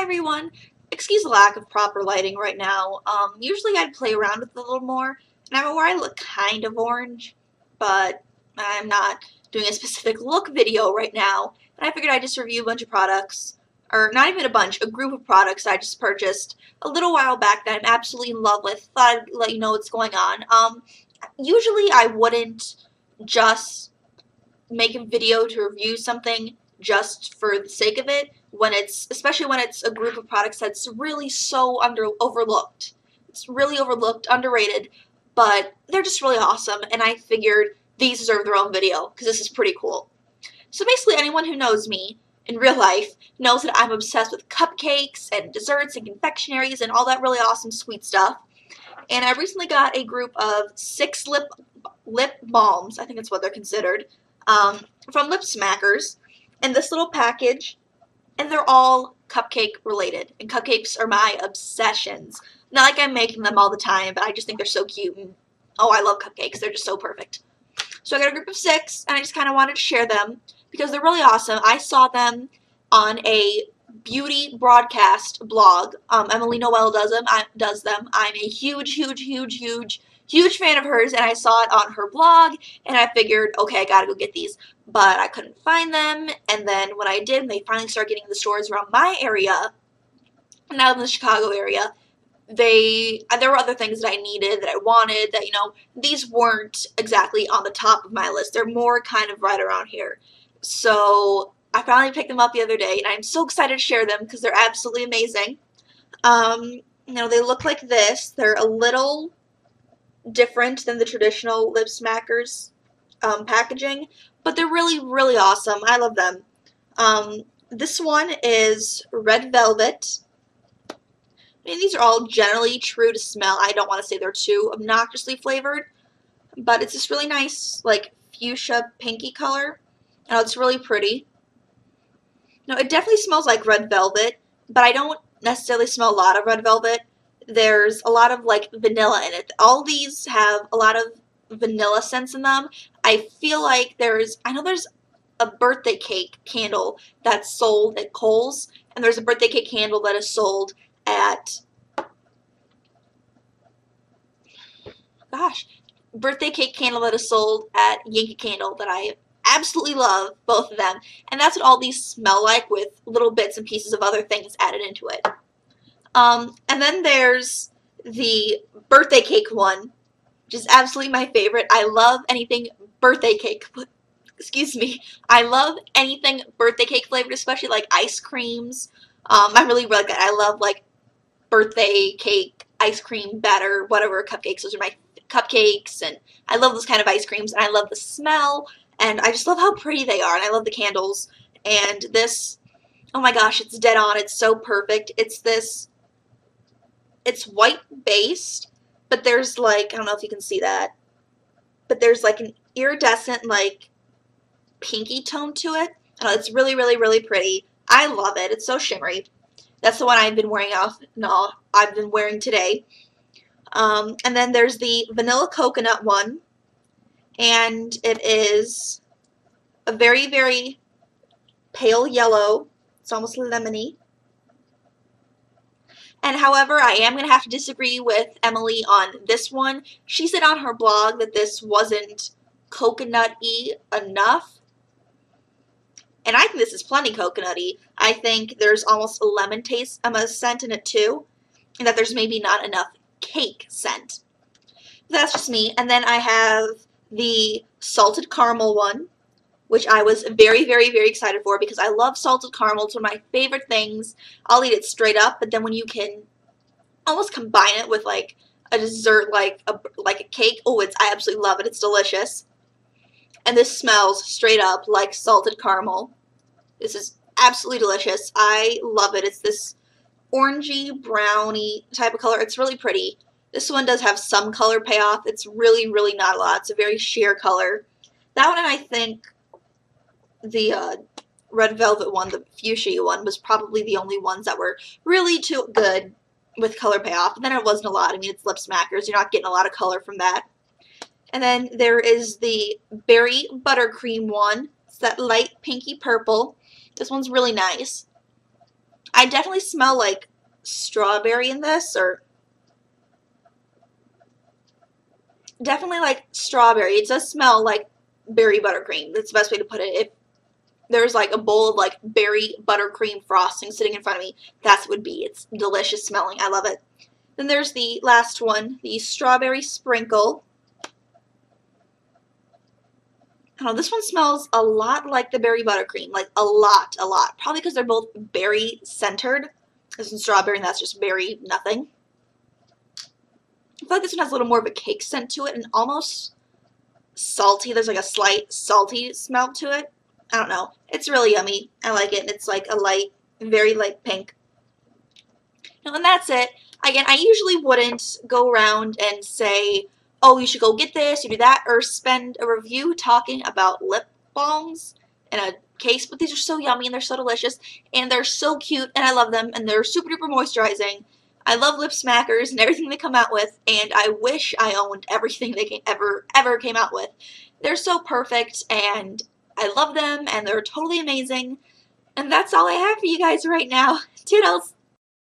Hi everyone. Excuse the lack of proper lighting right now. Um, usually I'd play around with it a little more, and I'm aware I look kind of orange, but I'm not doing a specific look video right now, and I figured I'd just review a bunch of products, or not even a bunch, a group of products I just purchased a little while back that I'm absolutely in love with. Thought I'd let you know what's going on. Um, usually I wouldn't just make a video to review something just for the sake of it when it's especially when it's a group of products that's really so under overlooked. It's really overlooked, underrated, but they're just really awesome and I figured these deserve their own video because this is pretty cool. So basically anyone who knows me in real life knows that I'm obsessed with cupcakes and desserts and confectionaries and all that really awesome sweet stuff. And I recently got a group of six lip lip balms, I think that's what they're considered, um, from Lip Smackers in this little package, and they're all cupcake related. And cupcakes are my obsessions. Not like I'm making them all the time, but I just think they're so cute. And oh, I love cupcakes. They're just so perfect. So I got a group of six, and I just kind of wanted to share them because they're really awesome. I saw them on a beauty broadcast blog. Um, Emily Noel does them. I, does them. I'm a huge, huge, huge, huge huge fan of hers and I saw it on her blog and I figured, okay, I gotta go get these. But I couldn't find them and then when I did, they finally started getting the stores around my area, now in the Chicago area, they there were other things that I needed that I wanted that you know these weren't exactly on the top of my list. They're more kind of right around here. So I finally picked them up the other day and I'm so excited to share them because they're absolutely amazing. Um, you know, they look like this. They're a little different than the traditional lip smackers um, packaging, but they're really, really awesome. I love them. Um, this one is red velvet. I mean, these are all generally true to smell. I don't want to say they're too obnoxiously flavored, but it's this really nice, like, fuchsia pinky color. And it's really pretty. No, it definitely smells like red velvet, but I don't necessarily smell a lot of red velvet there's a lot of like vanilla in it. All these have a lot of vanilla scents in them. I feel like there's, I know there's a birthday cake candle that's sold at Kohl's, and there's a birthday cake candle that is sold at, gosh, birthday cake candle that is sold at Yankee Candle that I absolutely love, both of them. And that's what all these smell like with little bits and pieces of other things added into it. Um, and then there's the birthday cake one, which is absolutely my favorite. I love anything birthday cake. Excuse me. I love anything birthday cake flavored, especially like ice creams. Um, I really like that. I love like birthday cake, ice cream, batter, whatever cupcakes. Those are my cupcakes, and I love those kind of ice creams, and I love the smell, and I just love how pretty they are, and I love the candles. And this, oh my gosh, it's dead on. It's so perfect. It's this it's white based, but there's like, I don't know if you can see that, but there's like an iridescent, like, pinky tone to it. It's really, really, really pretty. I love it. It's so shimmery. That's the one I've been wearing off. No, I've been wearing today. Um, and then there's the vanilla coconut one, and it is a very, very pale yellow. It's almost lemony. And however, I am going to have to disagree with Emily on this one. She said on her blog that this wasn't coconutty enough. And I think this is plenty coconutty. I think there's almost a lemon taste, um, a scent in it too. And that there's maybe not enough cake scent. That's just me. And then I have the salted caramel one which I was very, very, very excited for because I love salted caramel. It's one of my favorite things. I'll eat it straight up, but then when you can almost combine it with like a dessert, like a like a cake, oh, it's I absolutely love it. It's delicious, and this smells straight up like salted caramel. This is absolutely delicious. I love it. It's this orangey brownie type of color. It's really pretty. This one does have some color payoff. It's really, really not a lot. It's a very sheer color. That one I think the uh, red velvet one, the fuchsia one, was probably the only ones that were really too good with color payoff. And then it wasn't a lot. I mean, it's lip smackers. You're not getting a lot of color from that. And then there is the berry buttercream one. It's that light pinky purple. This one's really nice. I definitely smell like strawberry in this, or definitely like strawberry. It does smell like berry buttercream. That's the best way to put it. There's like a bowl of like berry buttercream frosting sitting in front of me, that's what would be. It's delicious smelling. I love it. Then there's the last one, the strawberry sprinkle. know, this one smells a lot like the berry buttercream, like a lot, a lot. Probably because they're both berry centered. This one's strawberry and that's just berry nothing. I feel like this one has a little more of a cake scent to it and almost salty. There's like a slight salty smell to it. I don't know. It's really yummy. I like it. It's like a light, very light pink. And that's it. Again, I usually wouldn't go around and say, oh, you should go get this, you do that, or spend a review talking about lip balms in a case, but these are so yummy and they're so delicious and they're so cute and I love them and they're super duper moisturizing. I love lip smackers and everything they come out with and I wish I owned everything they ever ever came out with. They're so perfect and I love them and they're totally amazing. And that's all I have for you guys right now. Toodles!